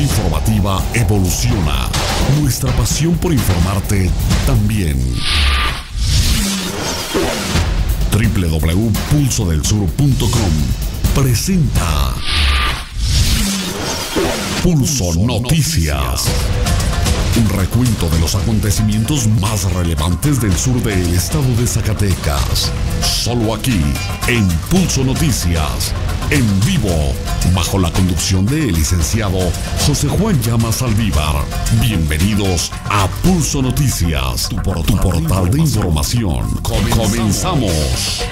informativa evoluciona. Nuestra pasión por informarte también. www.pulsodelsur.com presenta Pulso Noticias. Un recuento de los acontecimientos más relevantes del sur del estado de Zacatecas. Solo aquí, en Pulso Noticias, en vivo, bajo la conducción del licenciado José Juan Llamas Aldívar. Bienvenidos a Pulso Noticias, tu portal, tu portal de información. Comenzamos.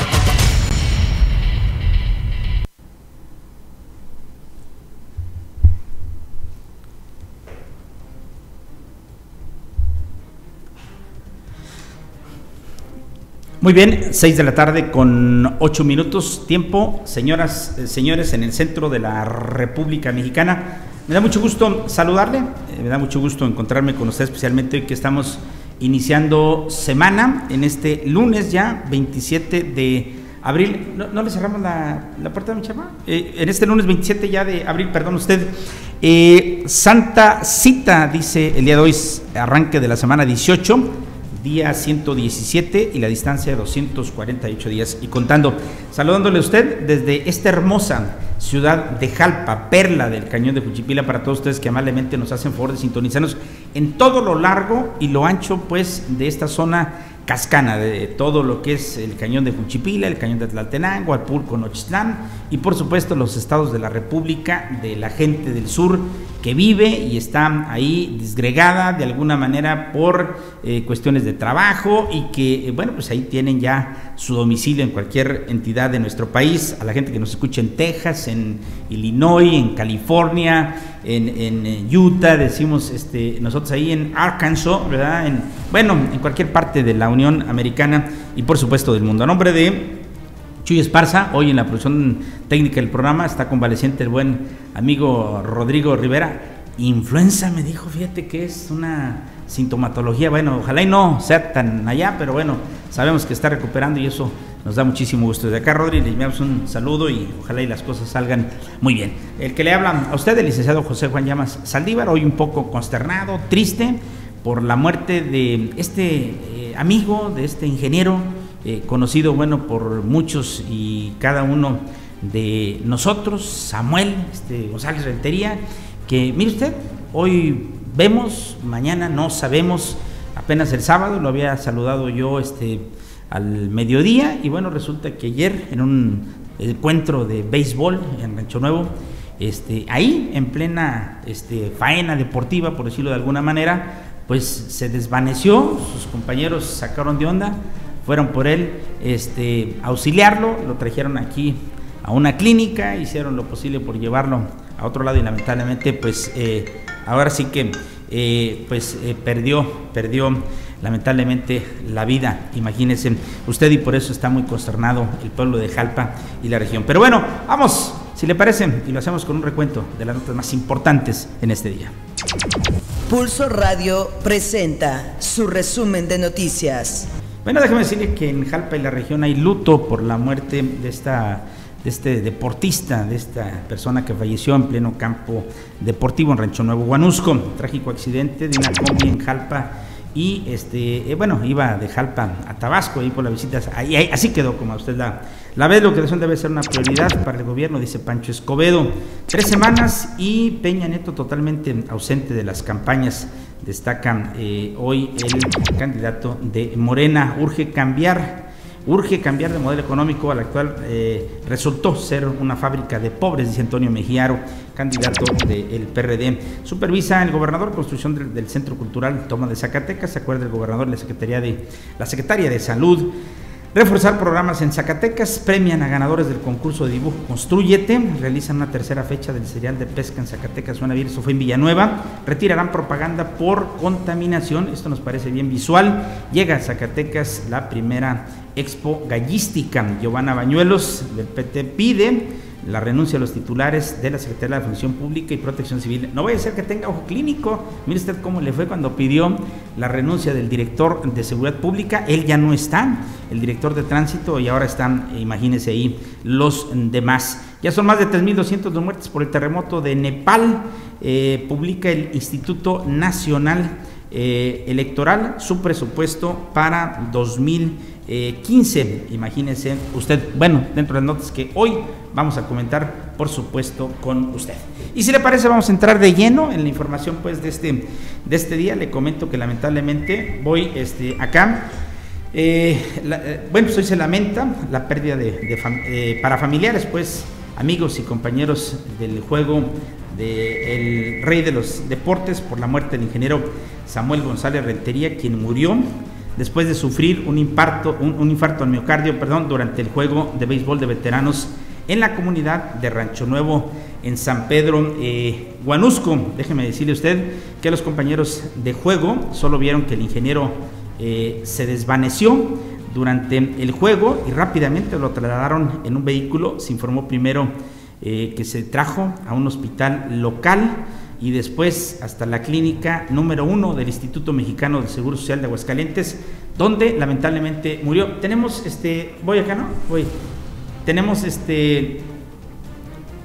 Muy bien, 6 de la tarde con 8 minutos, tiempo, señoras, eh, señores, en el centro de la República Mexicana. Me da mucho gusto saludarle, eh, me da mucho gusto encontrarme con usted, especialmente hoy que estamos iniciando semana, en este lunes ya, 27 de abril. ¿No, le cerramos la, puerta de mi chama? Eh, en este lunes 27 ya de abril, perdón usted. Santa Cita, dice el día de hoy, arranque de la semana 18 día 117 y la distancia de 248 días y contando. Saludándole a usted desde esta hermosa ciudad de Jalpa, perla del cañón de Juchipila, para todos ustedes que amablemente nos hacen favor de sintonizarnos en todo lo largo y lo ancho pues de esta zona cascana de todo lo que es el cañón de Juchipila, el cañón de Tlaltenango, Alpulco, Nochistlán y por supuesto los estados de la República, de la gente del sur que vive y está ahí disgregada de alguna manera por eh, cuestiones de trabajo y que, eh, bueno, pues ahí tienen ya su domicilio en cualquier entidad de nuestro país, a la gente que nos escucha en Texas, en Illinois, en California, en, en Utah, decimos este, nosotros ahí en Arkansas, ¿verdad? En, bueno, en cualquier parte de la Unión Americana y por supuesto del mundo. A nombre de Chuy Esparza, hoy en la producción técnica del programa, está convaleciente el buen amigo Rodrigo Rivera. Influenza me dijo, fíjate que es una sintomatología, bueno, ojalá y no sea tan allá, pero bueno, sabemos que está recuperando y eso nos da muchísimo gusto. Desde acá, Rodri, le enviamos un saludo y ojalá y las cosas salgan muy bien. El que le habla a usted, el licenciado José Juan Llamas Saldívar, hoy un poco consternado, triste por la muerte de este eh, amigo, de este ingeniero, eh, conocido, bueno, por muchos y cada uno de nosotros, Samuel este, González Rentería, que mire usted, hoy vemos, mañana no sabemos, apenas el sábado lo había saludado yo este, al mediodía y bueno, resulta que ayer en un encuentro de béisbol en Rancho Nuevo, este, ahí en plena este, faena deportiva, por decirlo de alguna manera, pues se desvaneció, sus compañeros sacaron de onda, fueron por él, este, auxiliarlo, lo trajeron aquí a una clínica, hicieron lo posible por llevarlo a otro lado y lamentablemente pues eh, ahora sí que eh, pues eh, perdió, perdió lamentablemente la vida, imagínense usted y por eso está muy consternado el pueblo de Jalpa y la región. Pero bueno, vamos, si le parece, y lo hacemos con un recuento de las notas más importantes en este día. Pulso Radio presenta su resumen de noticias. Bueno, déjame decirle que en Jalpa y la región hay luto por la muerte de esta de este deportista, de esta persona que falleció en pleno campo deportivo en Rancho Nuevo Guanusco. Trágico accidente de una combi en Jalpa y este eh, bueno iba de Jalpa a Tabasco ahí por la visita ahí, así quedó como a usted la la vez la educación debe ser una prioridad para el gobierno dice Pancho Escobedo. Tres semanas y Peña Neto totalmente ausente de las campañas destaca eh, hoy el candidato de Morena. Urge cambiar, urge cambiar de modelo económico al actual. Eh, resultó ser una fábrica de pobres, dice Antonio Mejiaro, candidato del PRD. Supervisa el gobernador construcción del, Centro Cultural Toma de Zacatecas. Se acuerda el gobernador, la Secretaría de la Secretaria de Salud. Reforzar programas en Zacatecas, premian a ganadores del concurso de dibujo. Construyete, realizan una tercera fecha del serial de pesca en Zacatecas, suena bien, eso fue en Villanueva, retirarán propaganda por contaminación, esto nos parece bien visual, llega a Zacatecas la primera Expo Gallística. Giovanna Bañuelos del PT pide la renuncia de los titulares de la Secretaría de Función Pública y Protección Civil. No vaya a ser que tenga ojo clínico. Mire usted cómo le fue cuando pidió la renuncia del director de Seguridad Pública. Él ya no está, el director de Tránsito, y ahora están, imagínense ahí, los demás. Ya son más de 3.200 muertes por el terremoto de Nepal. Eh, publica el Instituto Nacional eh, Electoral su presupuesto para 2020 15. Eh, imagínense usted, bueno, dentro de las notas que hoy vamos a comentar, por supuesto, con usted. Y si le parece, vamos a entrar de lleno en la información pues de este, de este día. Le comento que lamentablemente voy este, acá. Eh, eh, bueno, pues hoy se lamenta la pérdida de, para familiares, pues amigos y compañeros del juego del rey de los deportes por la muerte del ingeniero Samuel González Rentería, quien murió después de sufrir un, infarto, un, infarto al miocardio perdón, durante el juego de béisbol de veteranos en la comunidad de Rancho Nuevo en San Pedro eh, Guanusco. Déjeme decirle usted que los compañeros de juego solo vieron que el ingeniero eh, se desvaneció durante el juego y rápidamente lo trasladaron en un vehículo. Se informó primero eh, que se trajo a un hospital local y después hasta la clínica número uno del Instituto Mexicano de Seguro Social de Aguascalientes, donde lamentablemente murió. Tenemos este, voy acá, ¿no? Voy. Tenemos este,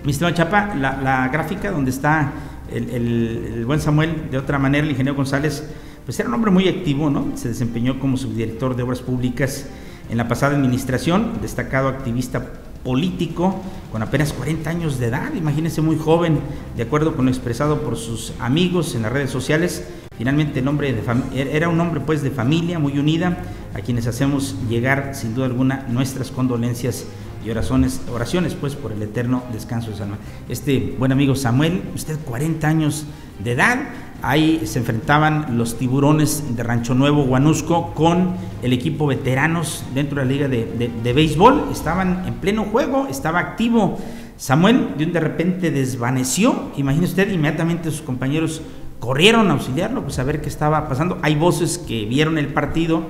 mi estimado Chapa, la, gráfica donde está el, buen Samuel, de otra manera, el ingeniero González, pues era un hombre muy activo, ¿no? Se desempeñó como subdirector de Obras Públicas en la pasada administración, destacado activista político con apenas 40 años de edad, imagínense muy joven, de acuerdo con lo expresado por sus amigos en las redes sociales. Finalmente el hombre de era un hombre pues de familia muy unida, a quienes hacemos llegar sin duda alguna nuestras condolencias y oraciones, oraciones pues por el eterno descanso de Samuel. Este buen amigo Samuel, usted 40 años de edad, ahí se enfrentaban los tiburones de Rancho Nuevo, Guanusco, con el equipo veteranos dentro de la liga de, béisbol, estaban en pleno juego, estaba activo. Samuel de un de repente desvaneció, imagine usted, inmediatamente sus compañeros corrieron a auxiliarlo, pues a ver qué estaba pasando. Hay voces que vieron el partido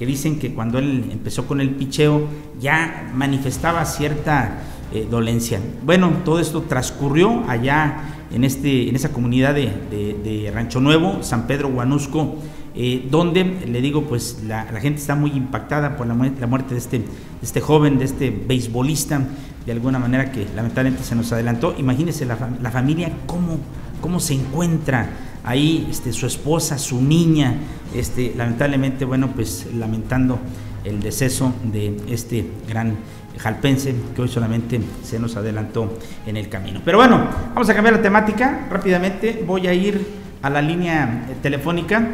que dicen que cuando él empezó con el picheo ya manifestaba cierta eh, dolencia. Bueno, todo esto transcurrió allá en, este, en esa comunidad de, Rancho Nuevo, San Pedro Guanusco, eh, donde le digo, pues la, gente está muy impactada por la, muerte de este, este joven, de este beisbolista, de alguna manera que lamentablemente se nos adelantó. Imagínense la, la familia cómo, cómo se encuentra ahí este, su esposa, su niña, este, lamentablemente, bueno, pues lamentando el deceso de este gran jalpense que hoy solamente se nos adelantó en el camino. Pero bueno, vamos a cambiar la temática rápidamente. Voy a ir a la línea telefónica.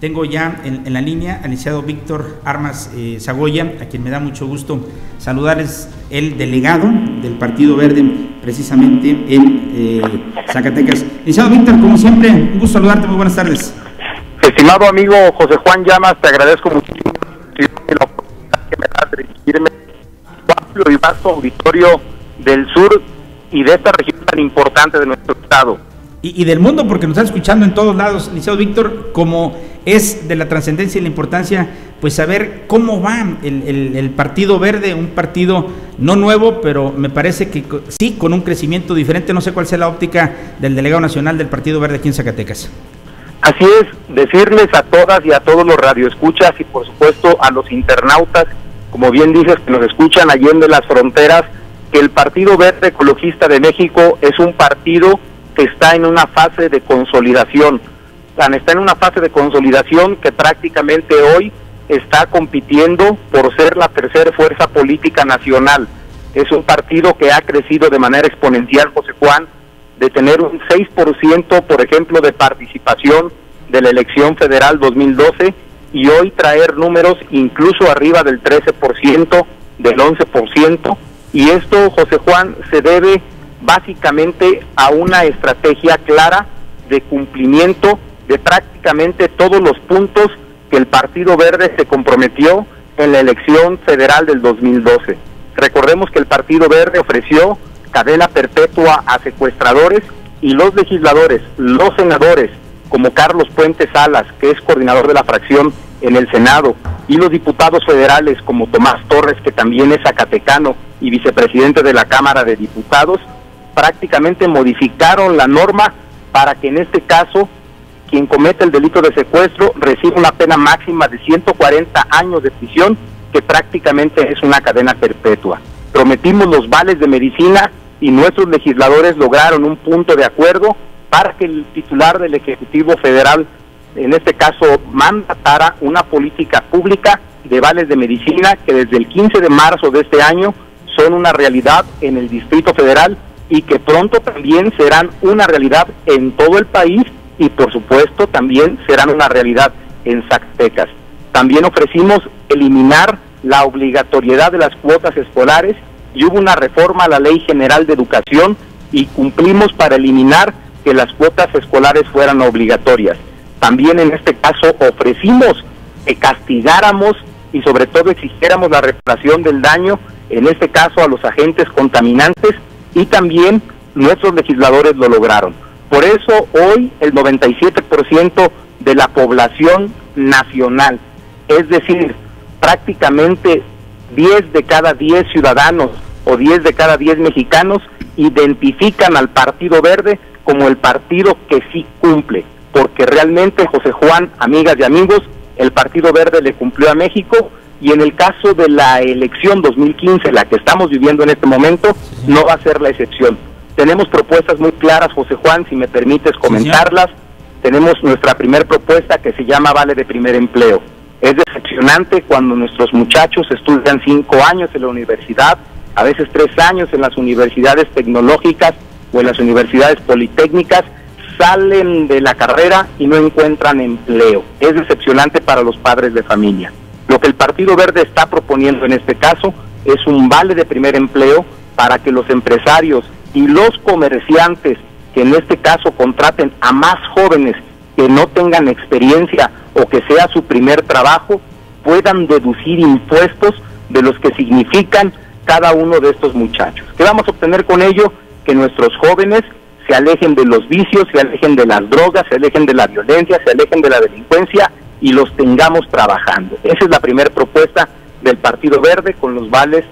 Tengo ya en, la línea al licenciado Víctor Armas eh, Zagoya, a quien me da mucho gusto saludarles, el delegado del Partido Verde, precisamente en eh, Zacatecas. Licenciado Víctor, como siempre, un gusto saludarte, muy buenas tardes. Estimado amigo José Juan Llamas, te agradezco muchísimo la oportunidad que me das de dirigirme a amplio y vasto auditorio del sur y de esta región tan importante de nuestro estado. Y, del mundo, porque nos están escuchando en todos lados, licenciado Víctor, como es de la trascendencia y la importancia, pues saber cómo va el, Partido Verde, un partido no nuevo, pero me parece que sí, con un crecimiento diferente. No sé cuál sea la óptica del delegado nacional del Partido Verde aquí en Zacatecas. Así es, decirles a todas y a todos los radioescuchas y por supuesto a los internautas, como bien dices, que nos escuchan allende las fronteras, que el Partido Verde Ecologista de México es un partido está en una fase de consolidación. Está en una fase de consolidación que prácticamente hoy está compitiendo por ser la tercera fuerza política nacional. Es un partido que ha crecido de manera exponencial, José Juan, de tener un 6%, por ejemplo, de participación de la elección federal 2012 y hoy traer números incluso arriba del 13%, del 11%. Y esto, José Juan, se debe básicamente a una estrategia clara de cumplimiento de prácticamente todos los puntos que el Partido Verde se comprometió en la elección federal del 2012. Recordemos que el Partido Verde ofreció cadena perpetua a secuestradores y los legisladores, los senadores, como Carlos Puente Salas, que es coordinador de la fracción en el Senado, y los diputados federales como Tomás Torres, que también es zacatecano y vicepresidente de la Cámara de Diputados, prácticamente modificaron la norma para que en este caso quien comete el delito de secuestro reciba una pena máxima de 140 años de prisión, que prácticamente es una cadena perpetua. Prometimos los vales de medicina y nuestros legisladores lograron un punto de acuerdo para que el titular del Ejecutivo Federal, en este caso, mandatara una política pública de vales de medicina que desde el 15 de marzo de este año son una realidad en el Distrito Federal y que pronto también serán una realidad en todo el país y por supuesto también serán una realidad en Zacatecas. También ofrecimos eliminar la obligatoriedad de las cuotas escolares y hubo una reforma a la Ley General de Educación y cumplimos para eliminar que las cuotas escolares fueran obligatorias. También en este caso ofrecimos que castigáramos y sobre todo exigiéramos la reparación del daño, en este caso a los agentes contaminantes y también nuestros legisladores lo lograron. Por eso hoy el 97% de la población nacional, es decir, prácticamente 10 de cada 10 ciudadanos o 10 de cada 10 mexicanos identifican al Partido Verde como el partido que sí cumple, porque realmente José Juan, amigas y amigos, el Partido Verde le cumplió a México y en el caso de la elección 2015, la que estamos viviendo en este momento, no va a ser la excepción. Tenemos propuestas muy claras, José Juan, si me permites comentarlas. Tenemos nuestra primera propuesta que se llama Vale de Primer Empleo. Es decepcionante cuando nuestros muchachos estudian cinco años en la universidad, a veces tres años en las universidades tecnológicas o en las universidades politécnicas, salen de la carrera y no encuentran empleo. Es decepcionante para los padres de familia. Lo que el Partido Verde está proponiendo en este caso es un vale de primer empleo para que los empresarios y los comerciantes que en este caso contraten a más jóvenes que no tengan experiencia o que sea su primer trabajo, puedan deducir impuestos de los que significan cada uno de estos muchachos. ¿Qué vamos a obtener con ello? Que nuestros jóvenes se alejen de los vicios, se alejen de las drogas, se alejen de la violencia, se alejen de la delincuencia y los tengamos trabajando. Esa es la primera propuesta del Partido Verde con los vales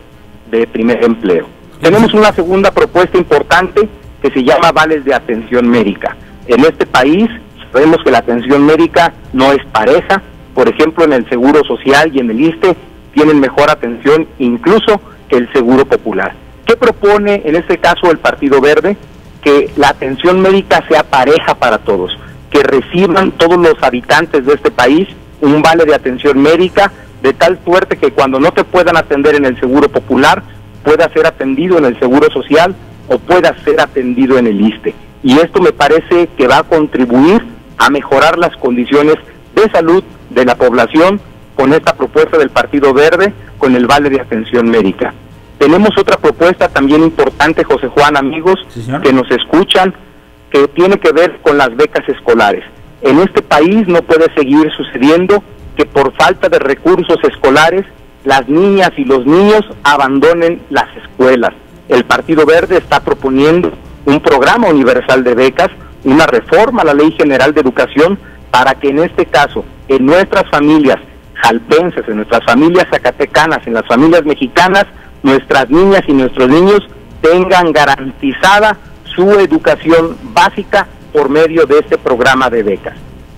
de primer empleo. Tenemos una segunda propuesta importante que se llama vales de atención médica. En este país sabemos que la atención médica no es pareja, por ejemplo en el Seguro Social y en el ISTE tienen mejor atención incluso que el Seguro Popular. ¿Qué propone en este caso el Partido Verde? Que la atención médica sea pareja para todos, que reciban todos los habitantes de este país un vale de atención médica de tal suerte que cuando no te puedan atender en el Seguro Popular, pueda ser atendido en el Seguro Social o pueda ser atendido en el ISTE. Y esto me parece que va a contribuir a mejorar las condiciones de salud de la población con esta propuesta del Partido Verde, con el vale de atención médica. Tenemos otra propuesta también importante, José Juan, amigos, que nos escuchan, que tiene que ver con las becas escolares. En este país no puede seguir sucediendo que por falta de recursos escolares las niñas y los niños abandonen las escuelas. El Partido Verde está proponiendo un programa universal de becas, una reforma a la Ley General de Educación para que en este caso, en nuestras familias jalpenses, en nuestras familias zacatecanas, en las familias mexicanas, nuestras niñas y nuestros niños tengan garantizada su educación básica por medio de este programa de becas.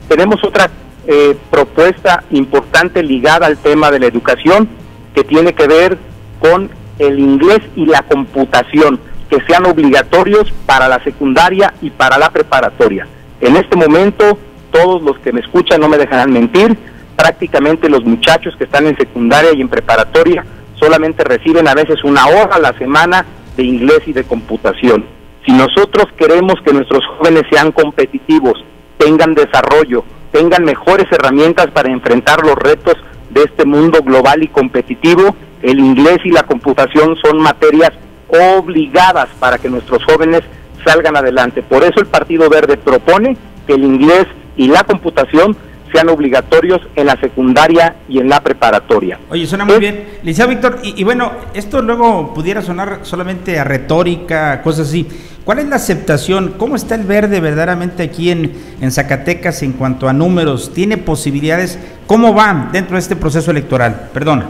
Tenemos otra eh, propuesta importante ligada al tema de la educación que tiene que ver con el inglés y la computación, que sean obligatorios para la secundaria y para la preparatoria. En este momento, todos los que me escuchan no me dejarán mentir, prácticamente los muchachos que están en secundaria y en preparatoria solamente reciben a veces una hora a la semana de inglés y de computación. Si nosotros queremos que nuestros jóvenes sean competitivos, tengan desarrollo, tengan mejores herramientas para enfrentar los retos de este mundo global y competitivo, el inglés y la computación son materias obligadas para que nuestros jóvenes salgan adelante. Por eso el Partido Verde propone que el inglés y la computación sean obligatorios en la secundaria y en la preparatoria. Oye, suena muy bien. Licenciado Víctor, y, y, bueno, esto luego pudiera sonar solamente a retórica, cosas así. ¿Cuál es la aceptación? ¿Cómo está el verde verdaderamente aquí en, en Zacatecas en cuanto a números? ¿Tiene posibilidades? ¿Cómo va dentro de este proceso electoral? Perdón.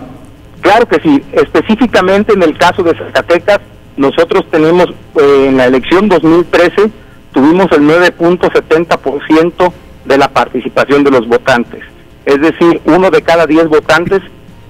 Claro que sí. Específicamente en el caso de Zacatecas, nosotros tenemos eh, en la elección 2013 tuvimos el 9.70% de la participación de los votantes. Es decir, uno de cada diez votantes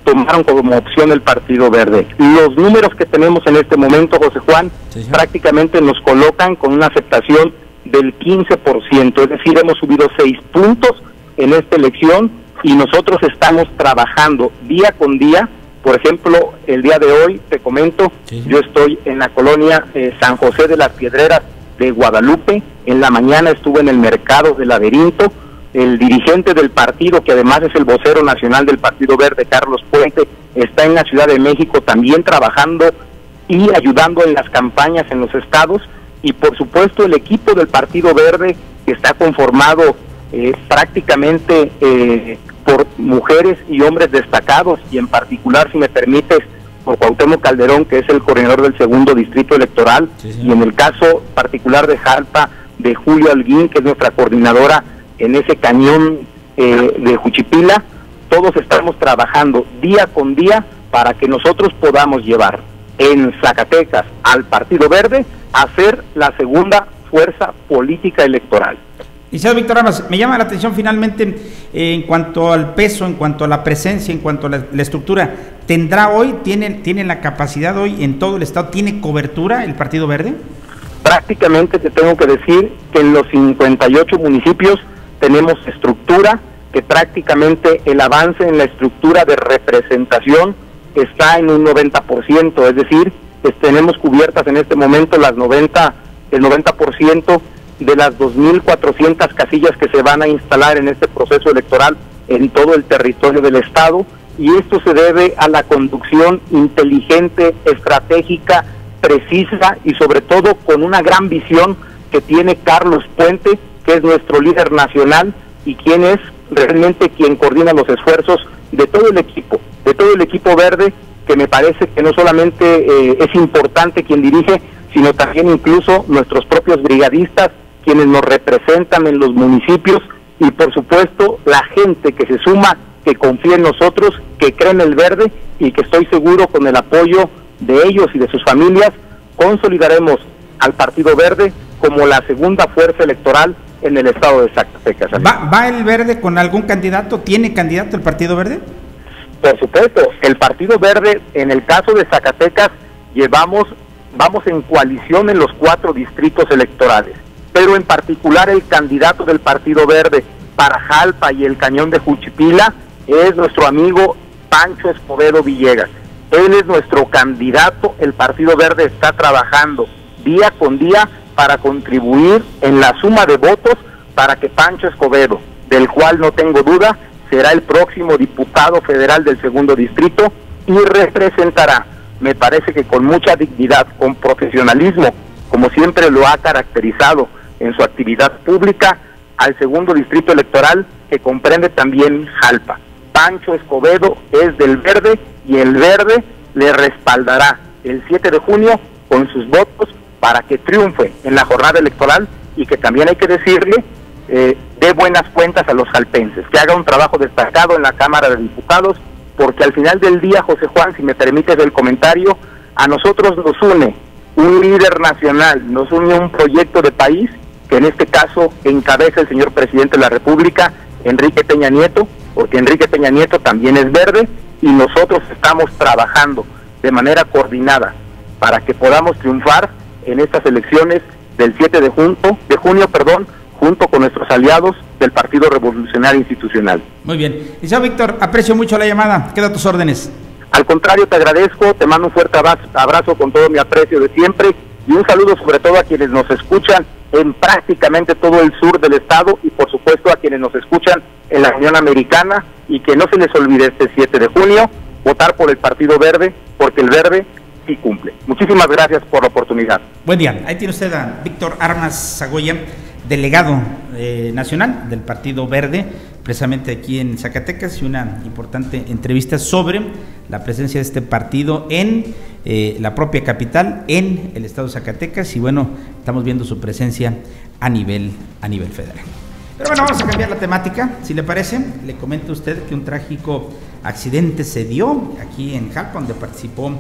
tomaron como opción el Partido Verde. Los números que tenemos en este momento, José Juan, prácticamente nos colocan con una aceptación del 15%, es decir, hemos subido seis puntos en esta elección y nosotros estamos trabajando día con día. Por ejemplo, el día de hoy, te comento, yo estoy en la colonia eh, San José de las Piedreras de Guadalupe, en la mañana estuve en el mercado del laberinto, el dirigente del partido, que además es el vocero nacional del Partido Verde, Carlos Puente, está en la Ciudad de México también trabajando y ayudando en las campañas en los estados. Y por supuesto el equipo del Partido Verde, que está conformado eh, prácticamente eh, por mujeres y hombres destacados, y en particular, si me permites, por Cuauhtémoc Calderón, que es el coordinador del segundo distrito electoral, y en el caso particular de Jalpa, de Julio Alguín, que es nuestra coordinadora en ese cañón eh, de Juchipila, todos estamos trabajando día con día para que nosotros podamos llevar en Zacatecas al Partido Verde a ser la segunda fuerza política electoral. Licenciado Víctor Ramas, me llama la atención finalmente eh, en cuanto al peso, en cuanto a la presencia, en cuanto a la, estructura. ¿Tendrá hoy, tiene, tiene la capacidad hoy en todo el Estado, tiene cobertura el Partido Verde? Prácticamente te tengo que decir que en los 58 municipios tenemos estructura, que prácticamente el avance en la estructura de representación está en un 90%, es decir, tenemos cubiertas en este momento las 90, el 90% de las 2.400 casillas que se van a instalar en este proceso electoral en todo el territorio del Estado y esto se debe a la conducción inteligente, estratégica, precisa y sobre todo con una gran visión que tiene Carlos Puente que es nuestro líder nacional y quien es realmente quien coordina los esfuerzos de todo el equipo, de todo el equipo verde, que me parece que no solamente eh, es importante quien dirige, sino también incluso nuestros propios brigadistas, quienes nos representan en los municipios y por supuesto la gente que se suma, que confía en nosotros, que cree en el verde y que estoy seguro con el apoyo de ellos y de sus familias, consolidaremos al Partido Verde como la segunda fuerza electoral en el estado de Zacatecas. ¿Va, el Verde con algún candidato? ¿Tiene candidato el Partido Verde? Por supuesto, el Partido Verde, en el caso de Zacatecas, llevamos, vamos en coalición en los cuatro distritos electorales, pero en particular el candidato del Partido Verde para Jalpa y el Cañón de Juchipila es nuestro amigo Pancho Escobedo Villegas. Él es nuestro candidato, el Partido Verde está trabajando día con día para contribuir en la suma de votos para que Pancho Escobedo, del cual no tengo duda, será el próximo diputado federal del segundo distrito y representará, me parece que con mucha dignidad, con profesionalismo, como siempre lo ha caracterizado en su actividad pública, al segundo distrito electoral que comprende también Jalpa. Pancho Escobedo es del verde y el verde le respaldará el 7 de junio con sus votos para que triunfe en la jornada electoral y que también hay que decirle eh, dé buenas cuentas a los jalpenses, que haga un trabajo destacado en la Cámara de Diputados, porque al final del día, José Juan, si me permites el comentario, a nosotros nos une un líder nacional, nos une un proyecto de país, que en este caso encabeza el señor presidente de la República, Enrique Peña Nieto, porque Enrique Peña Nieto también es verde y nosotros estamos trabajando de manera coordinada para que podamos triunfar en estas elecciones del 7 de junio, de junio, perdón, junto con nuestros aliados del Partido Revolucionario Institucional. Muy bien. Licenciado Víctor, aprecio mucho la llamada. Queda tus órdenes. Al contrario, te agradezco, te mando un fuerte abrazo con todo mi aprecio de siempre y un saludo sobre todo a quienes nos escuchan en prácticamente todo el sur del estado y por supuesto a quienes nos escuchan en la Unión Americana y que no se les olvide este 7 de junio votar por el Partido Verde porque el verde y cumple. Muchísimas gracias por la oportunidad. Buen día. Ahí tiene usted a Víctor Armas Zagoya delegado eh, nacional del Partido Verde, precisamente aquí en Zacatecas, y una importante entrevista sobre la presencia de este partido en eh, la propia capital, en el estado de Zacatecas, y bueno, estamos viendo su presencia a nivel, a nivel federal. Pero bueno, vamos a cambiar la temática, si le parece. Le comento a usted que un trágico accidente se dio aquí en Jalpa, donde participó,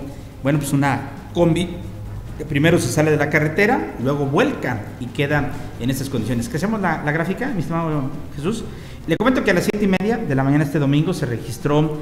bueno, pues una combi primero se sale de la carretera, luego vuelca y queda en estas condiciones. ¿Qué hacemos la, la gráfica, mi estimado Jesús? Le comento que a las siete y media de la mañana este domingo se registró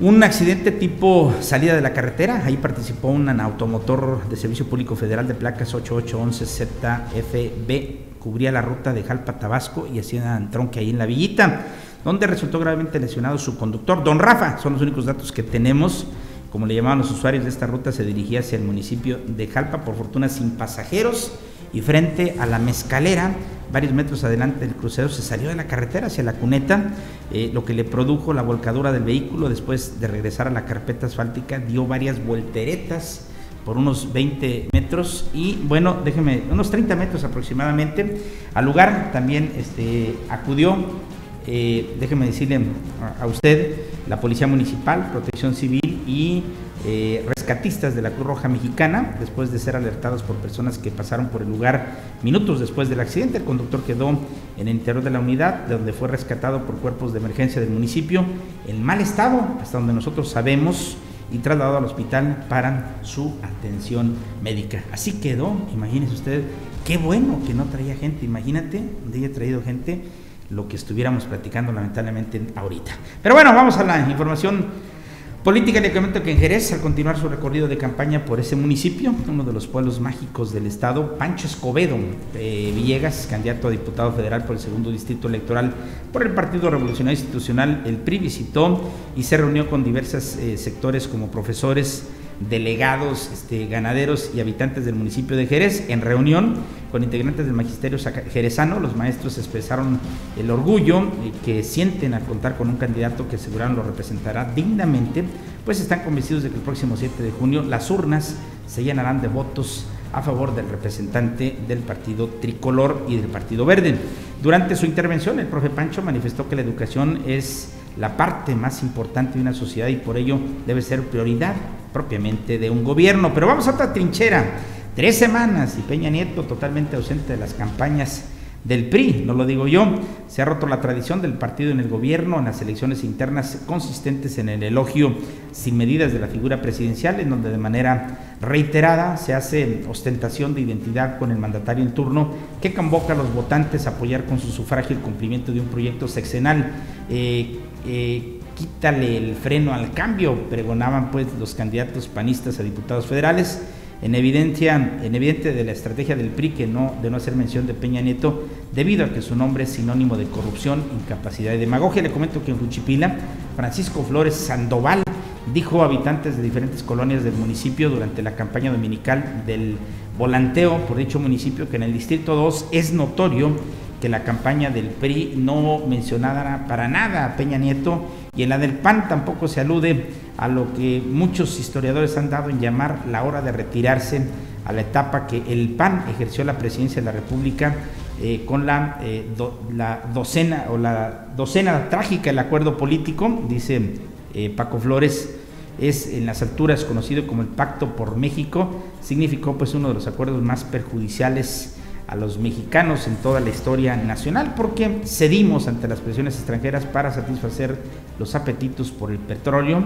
un accidente tipo salida de la carretera. Ahí participó un automotor de Servicio Público Federal de placas 8811ZFB cubría la ruta de Jalpa, Tabasco y hacía un tronque ahí en la villita, donde resultó gravemente lesionado su conductor, don Rafa, son los únicos datos que tenemos, como le llamaban los usuarios de esta ruta, se dirigía hacia el municipio de Jalpa, por fortuna sin pasajeros, y frente a la mezcalera, varios metros adelante del crucero, se salió de la carretera hacia la cuneta, eh, lo que le produjo la volcadura del vehículo, después de regresar a la carpeta asfáltica, dio varias volteretas, por unos 20 metros y bueno, déjeme, unos 30 metros aproximadamente. Al lugar también este, acudió, eh, déjeme decirle a, usted, la Policía Municipal, Protección Civil y eh, rescatistas de la Cruz Roja Mexicana, después de ser alertados por personas que pasaron por el lugar minutos después del accidente. El conductor quedó en el interior de la unidad, donde fue rescatado por cuerpos de emergencia del municipio en mal estado, hasta donde nosotros sabemos y trasladado al hospital para su atención médica. Así quedó, imagínese usted, qué bueno que no traía gente, imagínate, de haya traído gente lo que estuviéramos platicando lamentablemente ahorita. Pero bueno, vamos a la información Política le comento que en Jerez, al continuar su recorrido de campaña por ese municipio, uno de los pueblos mágicos del estado, Pancho Escobedo eh, Villegas, candidato a diputado federal por el segundo distrito electoral por el Partido Revolucionario Institucional, el PRI visitó y se reunió con diversos eh, sectores como profesores, delegados, este, ganaderos y habitantes del municipio de Jerez. En reunión con integrantes del magisterio jerezano, los maestros expresaron el orgullo que sienten al contar con un candidato que aseguraron lo representará dignamente, pues están convencidos de que el próximo 7 de junio las urnas se llenarán de votos a favor del representante del partido tricolor y del partido verde. Durante su intervención, el profe Pancho manifestó que la educación es la parte más importante de una sociedad y por ello debe ser prioridad propiamente de un gobierno. Pero vamos a otra trinchera. Tres semanas y Peña Nieto totalmente ausente de las campañas del PRI, no lo digo yo, se ha roto la tradición del partido en el gobierno, en las elecciones internas consistentes en el elogio sin medidas de la figura presidencial, en donde de manera reiterada se hace ostentación de identidad con el mandatario en turno que convoca a los votantes a apoyar con su sufragio el cumplimiento de un proyecto sexenal. Eh, eh, quítale el freno al cambio, pregonaban pues los candidatos panistas a diputados federales, en evidencia, en evidente de la estrategia del PRI que no, de no hacer mención de Peña Nieto, debido a que su nombre es sinónimo de corrupción, incapacidad y demagogia. Le comento que en Juchipila, Francisco Flores Sandoval dijo a habitantes de diferentes colonias del municipio durante la campaña dominical del volanteo por dicho municipio que en el distrito 2 es notorio que la campaña del PRI no mencionara para nada a Peña Nieto y en la del PAN tampoco se alude a lo que muchos historiadores han dado en llamar la hora de retirarse a la etapa que el PAN ejerció la presidencia de la República eh, con la, eh, la, docena o la docena trágica del acuerdo político, dice eh, Paco Flores, es en las alturas conocido como el Pacto por México, significó pues uno de los acuerdos más perjudiciales a los mexicanos en toda la historia nacional porque cedimos ante las presiones extranjeras para satisfacer los apetitos por el petróleo,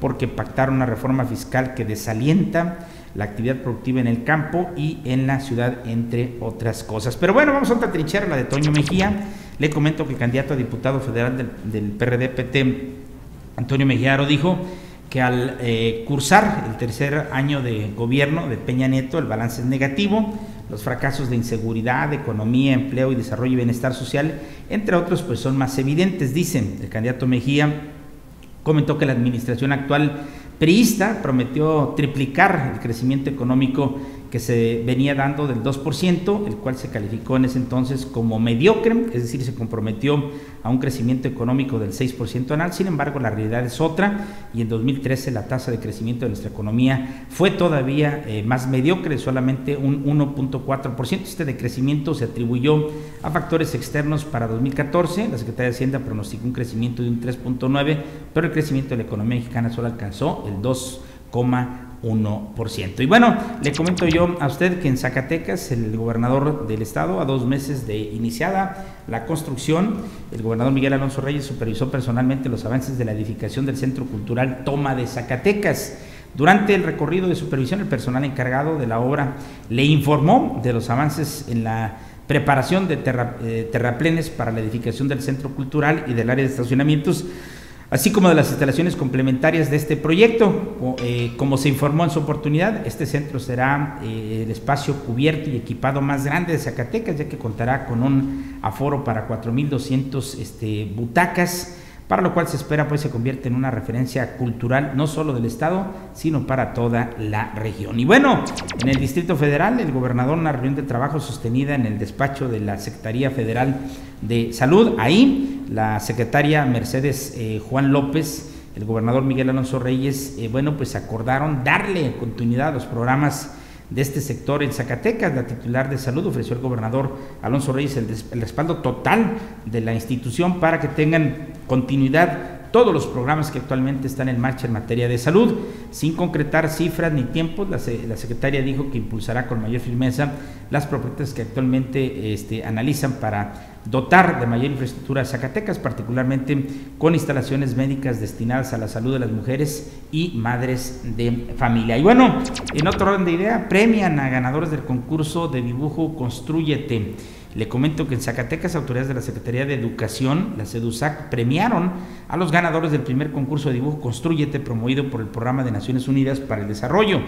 porque pactaron una reforma fiscal que desalienta la actividad productiva en el campo y en la ciudad, entre otras cosas. Pero bueno, vamos a otra trinchera, la de Toño Mejía. Le comento que el candidato a diputado federal del, del PRD-PT, Antonio Mejía dijo que al eh, cursar el tercer año de gobierno de Peña Nieto, el balance es negativo, los fracasos de inseguridad, economía, empleo y desarrollo y bienestar social, entre otros, pues son más evidentes, dicen. El candidato Mejía comentó que la administración actual priista prometió triplicar el crecimiento económico que se venía dando del 2%, el cual se calificó en ese entonces como mediocre, es decir, se comprometió a un crecimiento económico del 6% anual, sin embargo la realidad es otra y en 2013 la tasa de crecimiento de nuestra economía fue todavía eh, más mediocre, solamente un 1.4%. Este decrecimiento se atribuyó a factores externos para 2014, la Secretaría de Hacienda pronosticó un crecimiento de un 3.9%, pero el crecimiento de la economía mexicana solo alcanzó el 2,1%. 1%. Y bueno, le comento yo a usted que en Zacatecas, el gobernador del estado, a dos meses de iniciada la construcción, el gobernador Miguel Alonso Reyes supervisó personalmente los avances de la edificación del Centro Cultural Toma de Zacatecas. Durante el recorrido de supervisión, el personal encargado de la obra le informó de los avances en la preparación de eh, terraplenes para la edificación del centro cultural y del área de estacionamientos así como de las instalaciones complementarias de este proyecto. Eh, como se informó en su oportunidad, este centro será eh, el espacio cubierto y equipado más grande de Zacatecas, ya que contará con un aforo para 4.200 este, butacas para lo cual se espera pues se convierte en una referencia cultural no solo del estado, sino para toda la región. Y bueno, en el Distrito Federal, el gobernador una reunión de trabajo sostenida en el despacho de la Secretaría Federal de Salud, ahí la secretaria Mercedes eh, Juan López, el gobernador Miguel Alonso Reyes, eh, bueno, pues acordaron darle continuidad a los programas de este sector en Zacatecas. La titular de salud ofreció al gobernador Alonso Reyes el, respaldo total de la institución para que tengan continuidad todos los programas que actualmente están en marcha en materia de salud, sin concretar cifras ni tiempos. La, secretaria dijo que impulsará con mayor firmeza las propuestas que actualmente este, analizan para dotar de mayor infraestructura a Zacatecas, particularmente con instalaciones médicas destinadas a la salud de las mujeres y madres de familia. Y bueno, en otro orden de idea, premian a ganadores del concurso de dibujo Construyete. Le comento que en Zacatecas, autoridades de la Secretaría de Educación, la CEDUSAC, premiaron a los ganadores del primer concurso de dibujo Construyete promovido por el Programa de Naciones Unidas para el Desarrollo.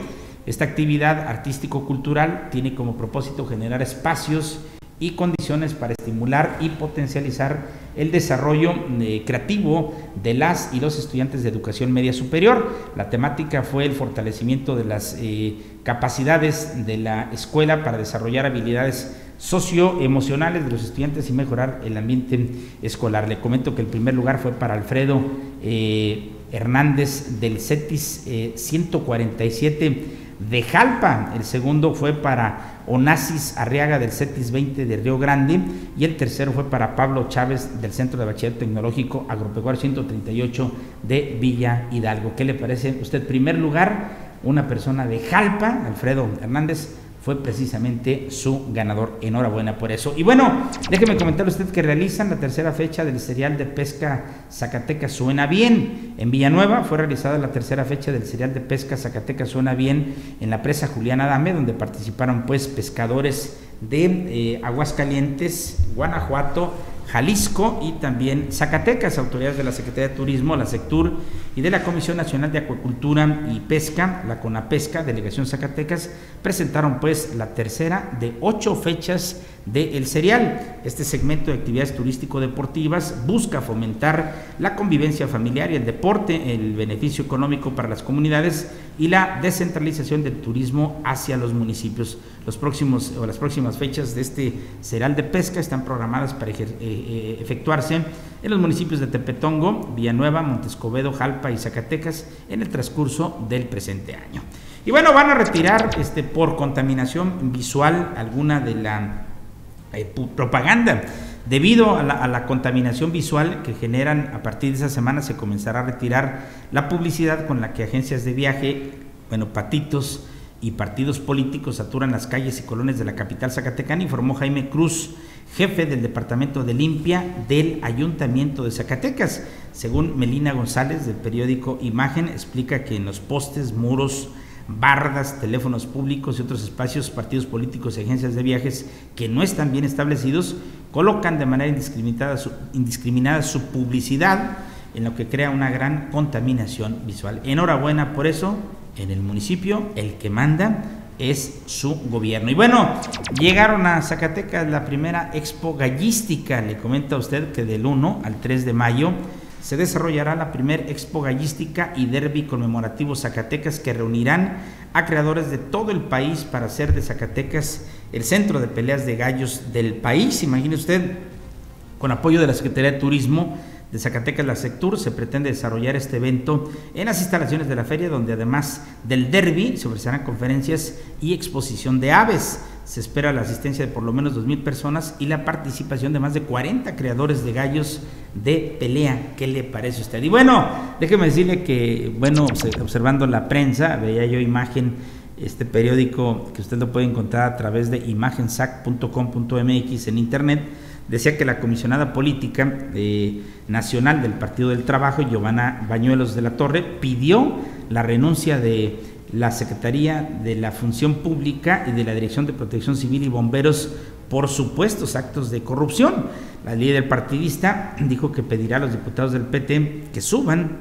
Esta actividad artístico-cultural tiene como propósito generar espacios y condiciones para estimular y potencializar el desarrollo eh, creativo de las y los estudiantes de educación media superior. La temática fue el fortalecimiento de las eh, capacidades de la escuela para desarrollar habilidades socioemocionales de los estudiantes y mejorar el ambiente escolar. Le comento que el primer lugar fue para Alfredo eh, Hernández del CETIS 147 de Jalpa, el segundo fue para Onasis Arriaga del CETIS 20 de Río Grande y el tercero fue para Pablo Chávez del Centro de Bachillerato Tecnológico Agropecuario 138 de Villa Hidalgo. ¿Qué le parece usted? Primer lugar, una persona de Jalpa, Alfredo Hernández, fue precisamente su ganador. Enhorabuena por eso. Y bueno, déjeme comentarle usted que realizan la tercera fecha del serial de pesca Zacatecas Suena Bien. En Villanueva fue realizada la tercera fecha del serial de pesca Zacatecas Suena Bien en la presa Juliana Dame, donde participaron pues pescadores de eh, Aguascalientes, Guanajuato, Jalisco y también Zacatecas, autoridades de la Secretaría de Turismo, la SECTUR y de la Comisión Nacional de Acuacultura y Pesca, la CONAPESCA, Delegación Zacatecas, presentaron pues la tercera de ocho fechas del El Serial. Este segmento de actividades turístico-deportivas busca fomentar la convivencia familiar y el deporte, el beneficio económico para las comunidades y la descentralización del turismo hacia los municipios. Los próximos o las próximas fechas de este Serial de Pesca están programadas para eh, eh, efectuarse en los municipios de Tepetongo, Villanueva, Montescobedo, Jalpa y Zacatecas en el transcurso del presente año. Y bueno, van a retirar este, por contaminación visual alguna de la eh, propaganda. Debido a la, contaminación visual que generan a partir de esa semana se comenzará a retirar la publicidad con la que agencias de viaje, bueno, patitos y partidos políticos saturan las calles y colonias de la capital zacatecana, informó Jaime Cruz, jefe del Departamento de Limpia del Ayuntamiento de Zacatecas. Según Melina González del periódico Imagen, explica que en los postes, muros, bardas, teléfonos públicos y otros espacios, partidos políticos y agencias de viajes que no están bien establecidos, colocan de manera indiscriminada su, publicidad, en lo que crea una gran contaminación visual. Enhorabuena por eso, en el municipio el que manda es su gobierno. Y bueno, llegaron a Zacatecas la primera expo gallística, le comenta a usted que del 1 al 3 de mayo se desarrollará la primer expo gallística y derby conmemorativo Zacatecas que reunirán a creadores de todo el país para hacer de Zacatecas el centro de peleas de gallos del país. Imagine usted, con apoyo de la Secretaría de Turismo, de Zacatecas la Sectur se pretende desarrollar este evento en las instalaciones de la feria donde además del derby se ofrecerán conferencias y exposición de aves. Se espera la asistencia de por lo menos 2.000 personas y la participación de más de 40 creadores de gallos de pelea. ¿Qué le parece a usted? Y bueno, déjeme decirle que, bueno, observando la prensa, veía yo imagen, este periódico que usted lo puede encontrar a través de imagensac.com.mx en internet, decía que la comisionada política eh, nacional del Partido del Trabajo, Giovanna Bañuelos de la Torre, pidió la renuncia de la Secretaría de la Función Pública y de la Dirección de Protección Civil y Bomberos por supuestos actos de corrupción. La líder partidista dijo que pedirá a los diputados del PT que suban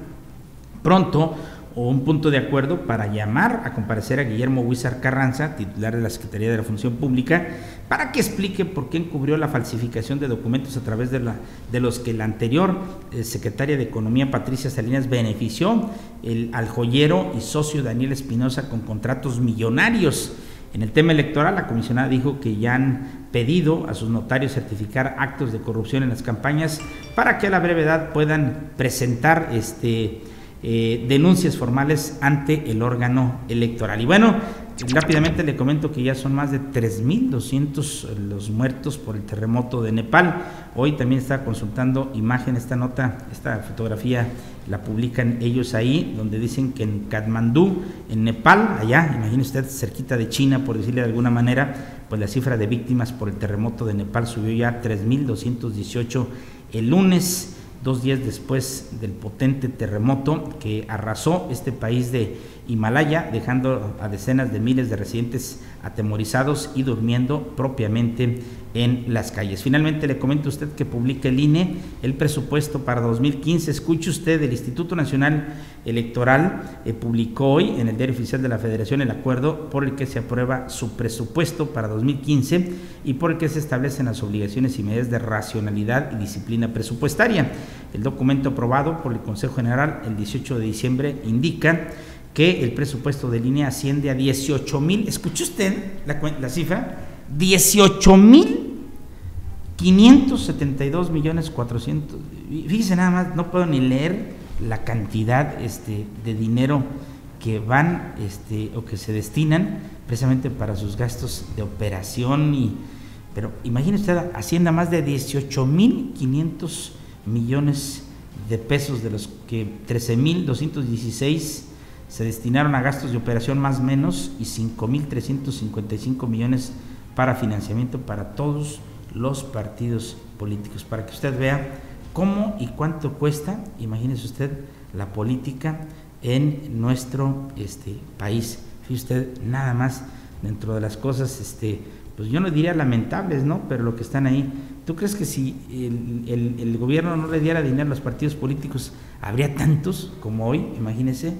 pronto o un punto de acuerdo para llamar a comparecer a Guillermo Huizar Carranza, titular de la Secretaría de la Función Pública, para que explique por qué encubrió la falsificación de documentos a través de, la, de los que la anterior eh, secretaria de Economía, Patricia Salinas, benefició el, al joyero y socio Daniel Espinosa con contratos millonarios. En el tema electoral, la comisionada dijo que ya han pedido a sus notarios certificar actos de corrupción en las campañas para que a la brevedad puedan presentar este eh, denuncias formales ante el órgano electoral. Y bueno, rápidamente le comento que ya son más de 3.200 los muertos por el terremoto de Nepal. Hoy también está consultando imagen, esta nota, esta fotografía la publican ellos ahí, donde dicen que en Katmandú, en Nepal, allá, imagine usted, cerquita de China, por decirle de alguna manera, pues la cifra de víctimas por el terremoto de Nepal subió ya a 3.218 el lunes dos días después del potente terremoto que arrasó este país de Himalaya, dejando a decenas de miles de residentes atemorizados y durmiendo propiamente en las calles. Finalmente le comento a usted que publica el INE el presupuesto para 2015. Escuche usted, el Instituto Nacional Electoral eh, publicó hoy en el Diario Oficial de la Federación el acuerdo por el que se aprueba su presupuesto para 2015 y por el que se establecen las obligaciones y medidas de racionalidad y disciplina presupuestaria. El documento aprobado por el Consejo General el 18 de diciembre indica que el presupuesto de línea asciende a 18 mil, escuche usted la, la cifra, 18 mil 572 millones 400. Fíjese nada más, no puedo ni leer la cantidad este, de dinero que van este, o que se destinan precisamente para sus gastos de operación y pero imagínese usted Hacienda más de 18 mil 500 millones de pesos de los que 13 mil 216 se destinaron a gastos de operación más o menos y 5 mil 355 millones para financiamiento para todos los partidos políticos, para que usted vea cómo y cuánto cuesta, imagínese usted, la política en nuestro este, país. Fíjese usted, nada más dentro de las cosas, este, pues yo no diría lamentables, ¿no? Pero lo que están ahí. ¿Tú crees que si el, el gobierno no le diera dinero a los partidos políticos, habría tantos como hoy? Imagínese,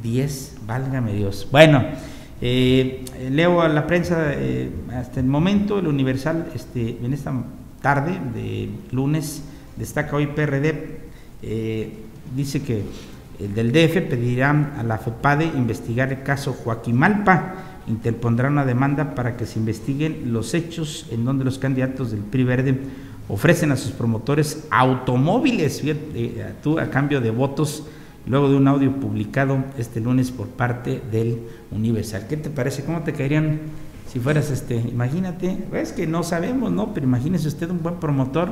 10, válgame Dios. Bueno. Eh, leo a la prensa eh, hasta el momento, el Universal, este, en esta tarde de lunes, destaca hoy PRD, eh, dice que el del DF pedirá a la FEPADE investigar el caso Joaquín Malpa, interpondrá una demanda para que se investiguen los hechos en donde los candidatos del PRI Verde ofrecen a sus promotores automóviles, tú a cambio de votos luego de un audio publicado este lunes por parte del Universal. ¿Qué te parece? ¿Cómo te caerían si fueras este? Imagínate, es que no sabemos, ¿no? Pero imagínese usted un buen promotor,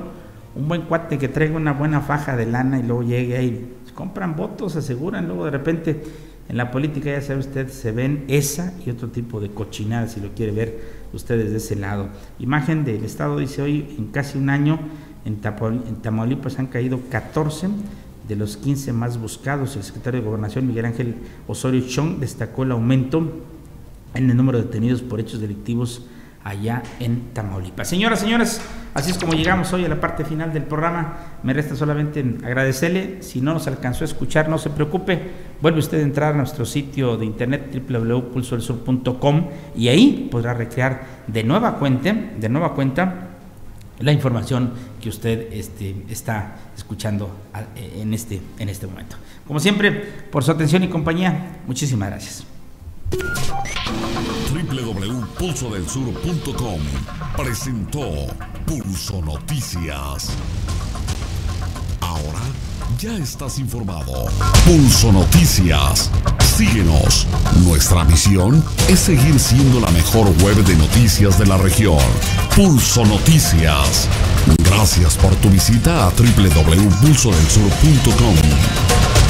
un buen cuate que traiga una buena faja de lana y luego llegue ahí, compran votos, aseguran, luego de repente en la política, ya sabe usted, se ven esa y otro tipo de cochinadas, si lo quiere ver ustedes de ese lado. Imagen del Estado dice hoy, en casi un año, en, Tamaulipas han caído 14 de los 15 más buscados. El secretario de Gobernación, Miguel Ángel Osorio Chong, destacó el aumento en el número de detenidos por hechos delictivos allá en Tamaulipas. Señoras, señores, así es como llegamos hoy a la parte final del programa. Me resta solamente agradecerle. Si no nos alcanzó a escuchar, no se preocupe. Vuelve usted a entrar a nuestro sitio de internet www.pulsodelsur.com y ahí podrá recrear de nueva cuenta, de nueva cuenta la información que usted este, está escuchando en este, en este momento. Como siempre, por su atención y compañía, muchísimas gracias. pulsodelsur.com presentó Pulso Noticias. Ya estás informado. Pulso Noticias. Síguenos. Nuestra misión es seguir siendo la mejor web de noticias de la región. Pulso Noticias. Gracias por tu visita a www.pulsodelsur.com.